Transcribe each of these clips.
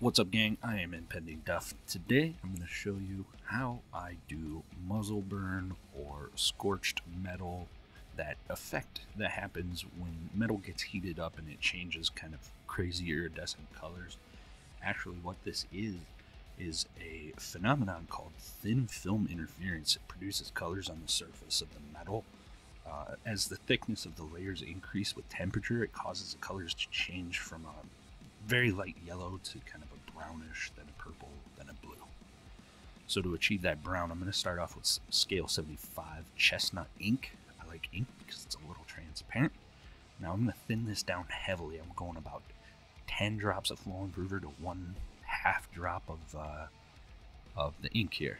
What's up gang, I am Impending Duff. Today I'm going to show you how I do muzzle burn or scorched metal, that effect that happens when metal gets heated up and it changes kind of crazy iridescent colors. Actually what this is, is a phenomenon called thin film interference. It produces colors on the surface of the metal. Uh, as the thickness of the layers increase with temperature, it causes the colors to change from a very light yellow to kind of brownish, then a purple, then a blue. So to achieve that brown, I'm going to start off with scale 75 chestnut ink. I like ink because it's a little transparent. Now I'm going to thin this down heavily. I'm going about 10 drops of flow improver to one half drop of uh, of the ink here.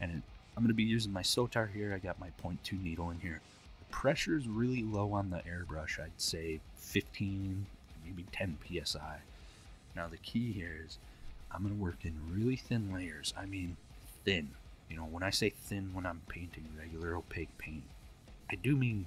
And it, I'm going to be using my Sotar here. I got my 0.2 needle in here. The pressure is really low on the airbrush. I'd say 15, maybe 10 psi. Now the key here is I'm going to work in really thin layers. I mean thin. You know, when I say thin when I'm painting regular opaque paint, I do mean,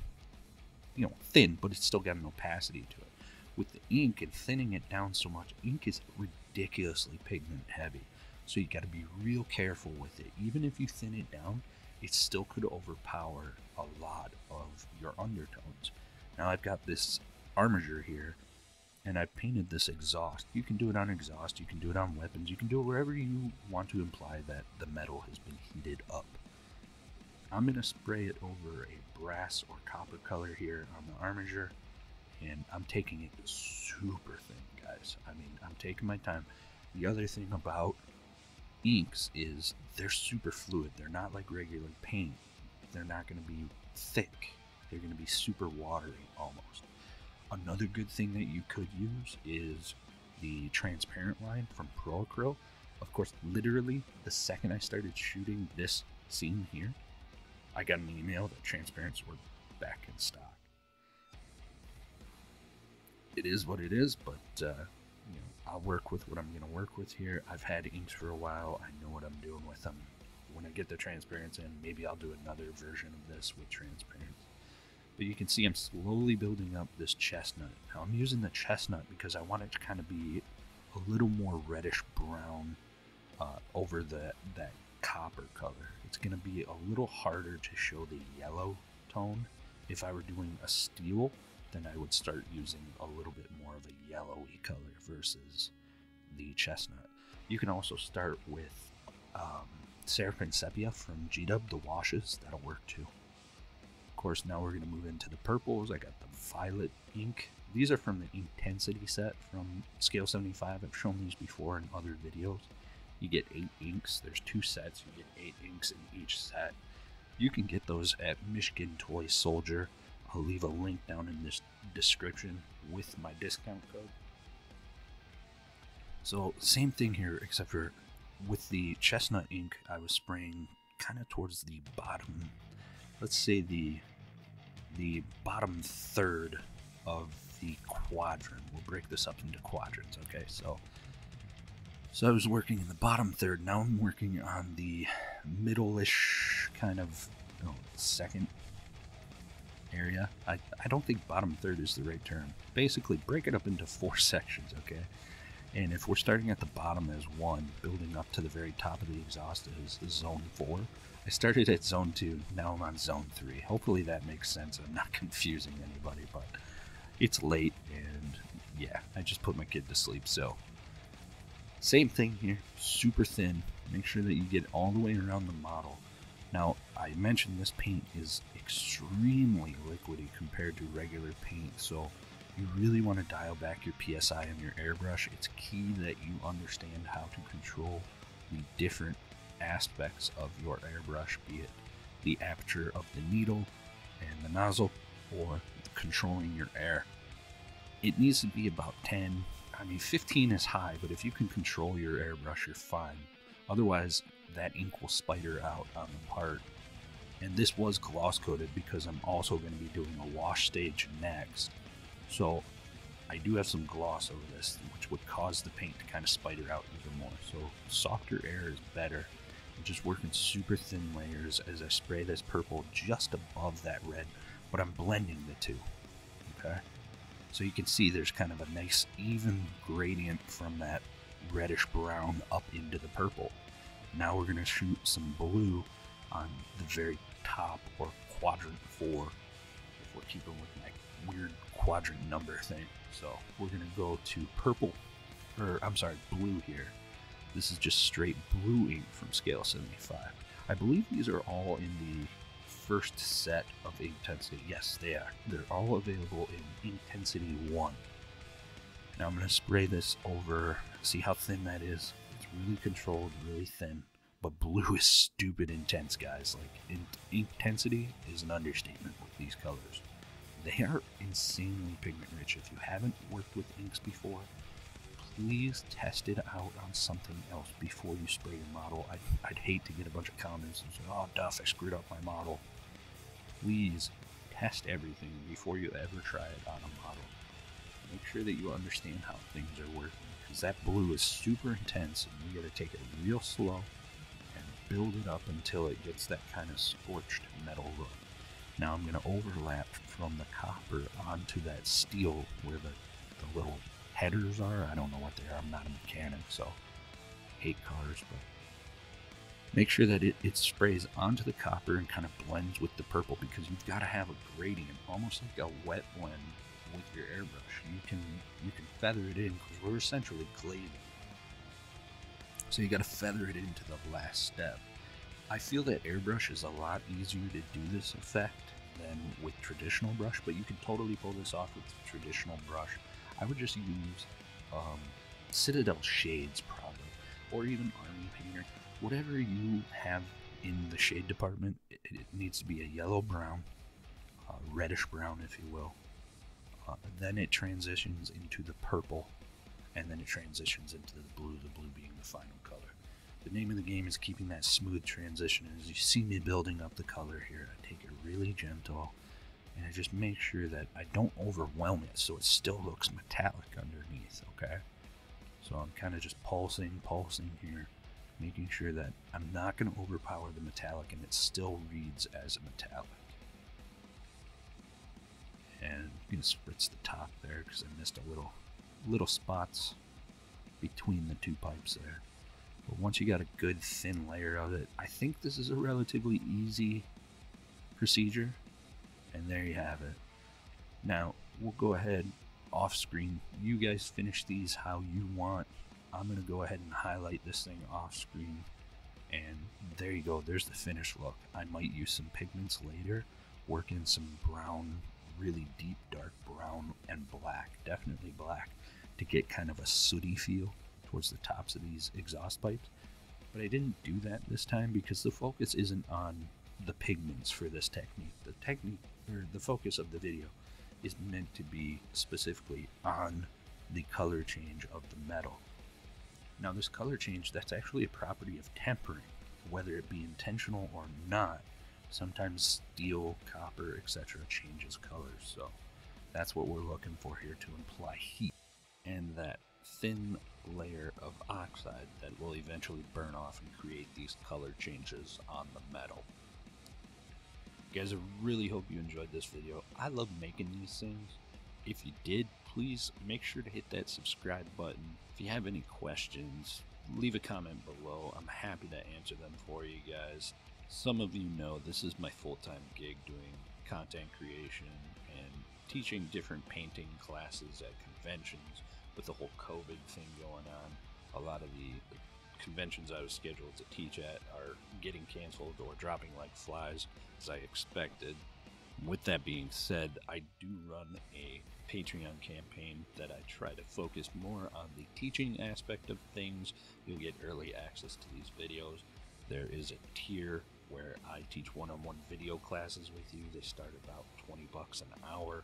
you know, thin, but it's still got an opacity to it. With the ink and thinning it down so much, ink is ridiculously pigment heavy. So you got to be real careful with it. Even if you thin it down, it still could overpower a lot of your undertones. Now I've got this Armiger here and I painted this exhaust. You can do it on exhaust, you can do it on weapons, you can do it wherever you want to imply that the metal has been heated up. I'm going to spray it over a brass or copper color here on the Armiger, and I'm taking it super thin, guys. I mean, I'm taking my time. The other thing about inks is they're super fluid. They're not like regular paint. They're not going to be thick. They're going to be super watery almost. Another good thing that you could use is the transparent line from Pro Of course, literally the second I started shooting this scene here, I got an email that transparents were back in stock. It is what it is, but uh, you know, I'll work with what I'm going to work with here. I've had inks for a while. I know what I'm doing with them. When I get the transparency in, maybe I'll do another version of this with transparency. But you can see I'm slowly building up this chestnut. Now I'm using the chestnut because I want it to kind of be a little more reddish brown uh, over the that copper color. It's going to be a little harder to show the yellow tone. If I were doing a steel, then I would start using a little bit more of a yellowy color versus the chestnut. You can also start with um, Seraphim Sepia from G-Dub, the washes. That'll work too course, now we're going to move into the purples. I got the violet ink. These are from the intensity set from Scale 75. I've shown these before in other videos. You get eight inks. There's two sets. You get eight inks in each set. You can get those at Michigan Toy Soldier. I'll leave a link down in this description with my discount code. So same thing here, except for with the chestnut ink, I was spraying kind of towards the bottom let's say the the bottom third of the quadrant. We'll break this up into quadrants, okay? So so I was working in the bottom third. Now I'm working on the middle-ish kind of know, second area. I, I don't think bottom third is the right term. Basically, break it up into four sections, okay? And if we're starting at the bottom as one, building up to the very top of the exhaust is zone four, I started at zone two, now I'm on zone three. Hopefully that makes sense. I'm not confusing anybody, but it's late and yeah, I just put my kid to sleep. So, same thing here, super thin. Make sure that you get all the way around the model. Now, I mentioned this paint is extremely liquidy compared to regular paint, so you really want to dial back your PSI on your airbrush. It's key that you understand how to control the different aspects of your airbrush, be it the aperture of the needle and the nozzle, or controlling your air. It needs to be about 10. I mean, 15 is high, but if you can control your airbrush, you're fine. Otherwise, that ink will spider out on the part. And this was gloss coated because I'm also going to be doing a wash stage next. So I do have some gloss over this, which would cause the paint to kind of spider out even more. So softer air is better. Just working super thin layers as I spray this purple just above that red, but I'm blending the two. Okay? So you can see there's kind of a nice even gradient from that reddish brown up into the purple. Now we're to shoot some blue on the very top or quadrant four if we're keeping with my weird quadrant number thing. So we're to go to purple, or I'm sorry, blue here. This is just straight blue ink from scale 75. I believe these are all in the first set of intensity. Yes, they are. They're all available in intensity 1. Now I'm going to spray this over, see how thin that is. It's really controlled, really thin. But blue is stupid intense, guys. Like, in- intensity is an understatement with these colors. They are insanely pigment rich. If you haven't worked with inks before, please test it out on something else before you spray your model. I'd, I'd hate to get a bunch of comments and say, oh, Duff, I screwed up my model. Please test everything before you ever try it on a model. Make sure that you understand how things are working because that blue is super intense and you got to take it real slow and build it up until it gets that kind of scorched metal look. Now I'm going to overlap from the copper onto that steel where the, the little headers are. I don't know what they are. I'm not a mechanic, so hate cars, but make sure that it, it sprays onto the copper and kind of blends with the purple because you've got to have a gradient, almost like a wet blend with your airbrush. You can you can feather it in because we're essentially glazing. So you got to feather it into the last step. I feel that airbrush is a lot easier to do this effect than with traditional brush, but you can totally pull this off with traditional brush. I would just use um, Citadel shades probably, or even Army Painter, whatever you have in the shade department. It, it needs to be a yellow brown, uh, reddish brown, if you will. Uh, then it transitions into the purple, and then it transitions into the blue. The blue being the final color. The name of the game is keeping that smooth transition. As you see me building up the color here, I take it really gentle and I just make sure that I don't overwhelm it so it still looks metallic underneath, okay? So I'm kind of just pulsing, pulsing here, making sure that I'm not going to overpower the metallic and it still reads as a metallic. And I'm going to spritz the top there because I missed a little, little spots between the two pipes there. But once you got a good thin layer of it, I think this is a relatively easy procedure. And there you have it. Now, we'll go ahead off screen. You guys finish these how you want. I'm going to go ahead and highlight this thing off screen. And there you go. There's the finished look. I might use some pigments later. Work in some brown, really deep dark brown and black. Definitely black to get kind of a sooty feel towards the tops of these exhaust pipes. But I didn't do that this time because the focus isn't on the pigments for this technique. The technique, or the focus of the video, is meant to be specifically on the color change of the metal. Now, this color change, that's actually a property of tempering, whether it be intentional or not. Sometimes steel, copper, etc. changes colors, so that's what we're looking for here to imply heat. And that thin layer of oxide that will eventually burn off and create these color changes on the metal. Guys, I really hope you enjoyed this video. I love making these things. If you did, please make sure to hit that subscribe button. If you have any questions, leave a comment below. I'm happy to answer them for you guys. Some of you know this is my full-time gig doing content creation and teaching different painting classes at conventions with the whole COVID thing going on. A lot of the conventions I was scheduled to teach at are getting canceled or dropping like flies, as I expected. With that being said, I do run a Patreon campaign that I try to focus more on the teaching aspect of things. You'll get early access to these videos. There is a tier where I teach one-on-one video classes with you. They start about 20 bucks an hour.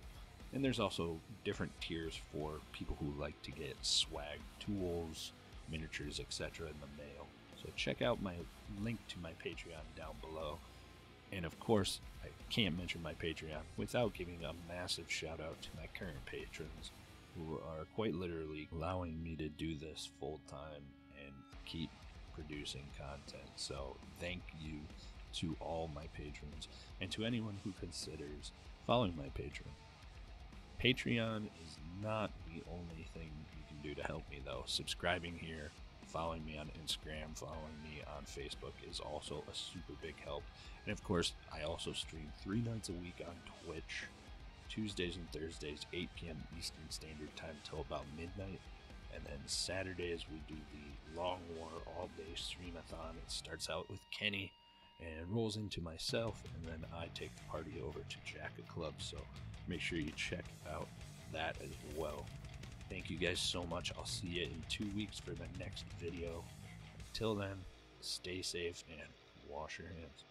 And there's also different tiers for people who like to get swag tools, miniatures, etc. in the mail. So check out my link to my Patreon down below. And of course, I can't mention my Patreon without giving a massive shout out to my current patrons who are quite literally allowing me to do this full time and keep producing content. So thank you to all my patrons and to anyone who considers following my Patreon. Patreon is not the only do to help me though. Subscribing here, following me on Instagram, following me on Facebook is also a super big help. And of course, I also stream three nights a week on Twitch, Tuesdays and Thursdays, 8 p.m. Eastern Standard Time till about midnight. And then Saturdays we do the Long War all day streamathon. It starts out with Kenny and rolls into myself, and then I take the party over to Jacka Club. So make sure you check out that as well. Thank you guys so much. I'll see you in two weeks for the next video. Until then, stay safe and wash your hands.